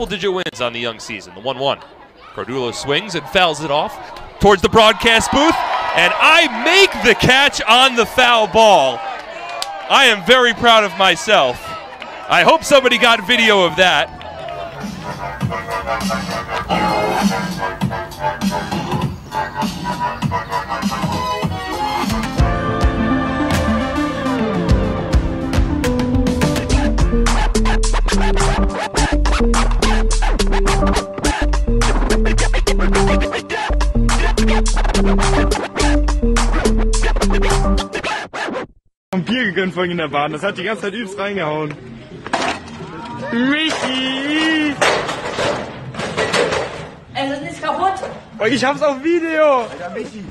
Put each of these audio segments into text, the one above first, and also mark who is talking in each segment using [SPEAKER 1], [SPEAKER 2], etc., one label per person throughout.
[SPEAKER 1] digit wins on the young season. The 1 1. Cordulo swings and fouls it off towards the broadcast booth, and I make the catch on the foul ball. I am very proud of myself. I hope somebody got video of that.
[SPEAKER 2] Ein Bier gegönnt vorhin in der Bahn. Das hat die ganze Zeit übelst reingehauen. Michi!
[SPEAKER 3] Es ist nicht kaputt.
[SPEAKER 2] Ich hab's auf Video! Alter, Michi!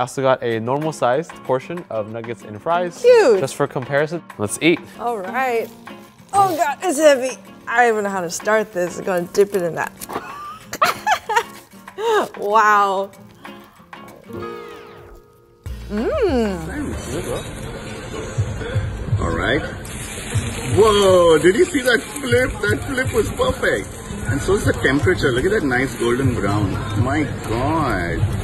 [SPEAKER 4] I also got a normal sized portion of nuggets and fries.
[SPEAKER 5] Cute.
[SPEAKER 4] Just for comparison. Let's eat.
[SPEAKER 5] All right. Oh God, it's heavy. I don't even know how to start this. I'm gonna dip it in that. wow. Mmm.
[SPEAKER 6] All right. Whoa, did you see that flip? That flip was perfect. And so is the temperature. Look at that nice golden brown. My God.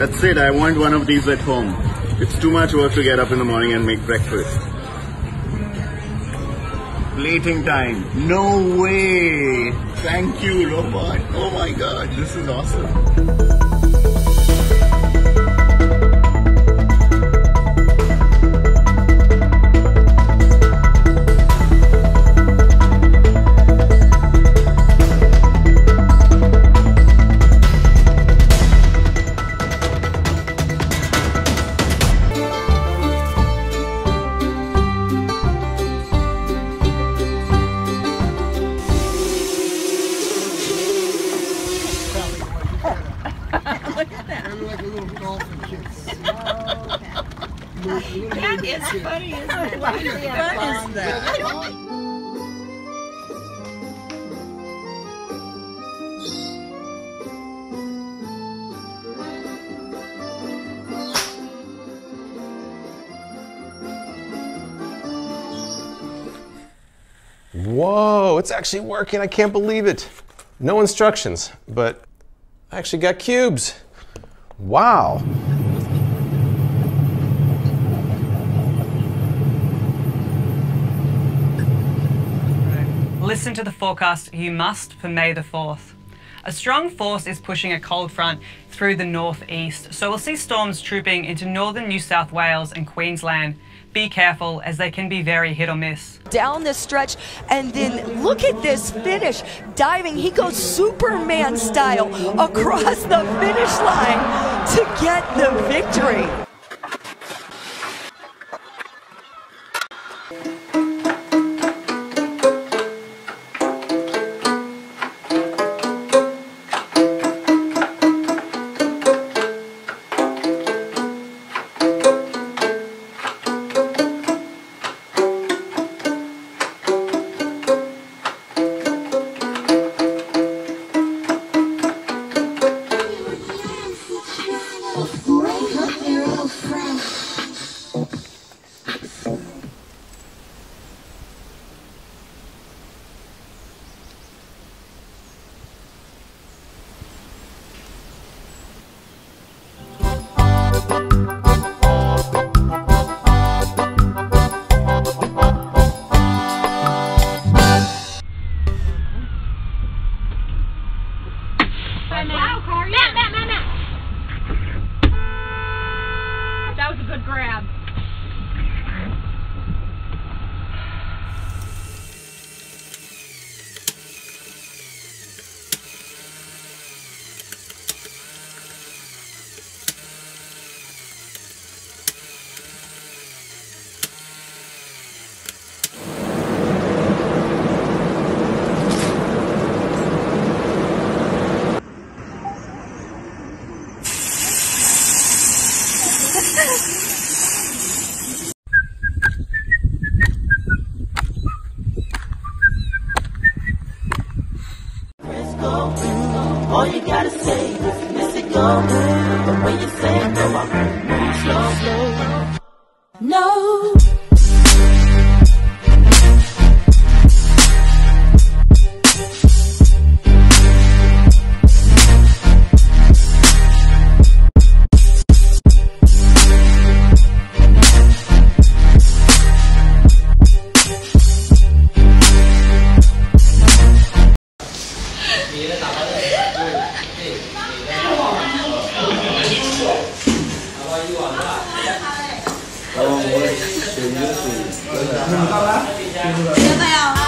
[SPEAKER 6] That's it. I want one of these at home. It's too much work to get up in the morning and make breakfast. Plating time. No way. Thank you, robot. Oh my God. This is awesome.
[SPEAKER 7] Whoa, it's actually working. I can't believe it. No instructions, but I actually got cubes. Wow.
[SPEAKER 8] Listen to the forecast you must for May the 4th. A strong force is pushing a cold front through the northeast, so we'll see storms trooping into northern New South Wales and Queensland. Be careful as they can be very hit or miss.
[SPEAKER 3] Down this stretch, and then look at this finish. Diving, he goes Superman style across the finish line to get the victory. All you gotta say is miss it go. But when you say it, go on. Move slow, slow. No.
[SPEAKER 9] Ready?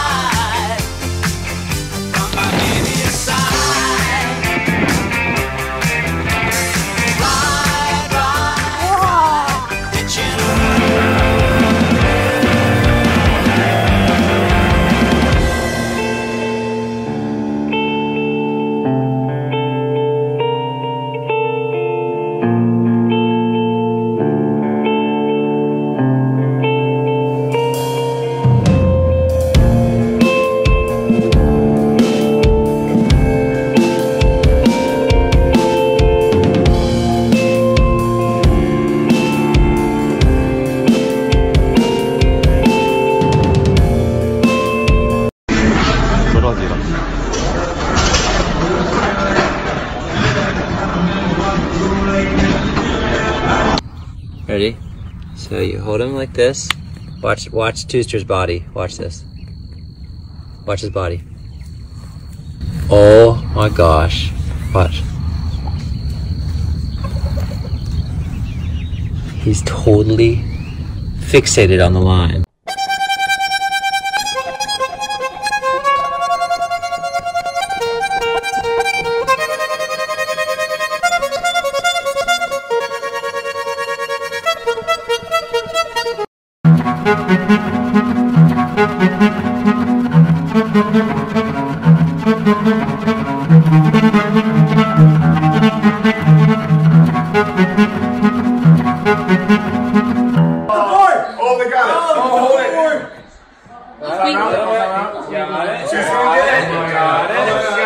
[SPEAKER 9] So you hold him like this. Watch watch Tooster's body. Watch this. Watch his body. Oh my gosh. Watch. He's totally fixated on the line.
[SPEAKER 2] Got it. Got it.